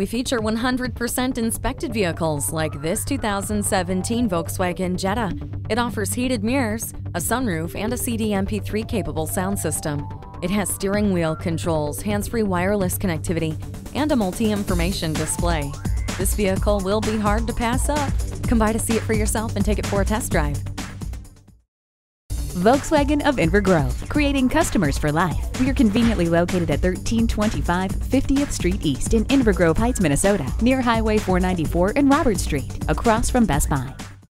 We feature 100% inspected vehicles like this 2017 Volkswagen Jetta. It offers heated mirrors, a sunroof, and a CD MP3 capable sound system. It has steering wheel controls, hands-free wireless connectivity, and a multi-information display. This vehicle will be hard to pass up. Come by to see it for yourself and take it for a test drive. Volkswagen of Inver Grove, creating customers for life. We are conveniently located at 1325 50th Street East in Inver Grove Heights, Minnesota, near Highway 494 and Robert Street, across from Best Buy.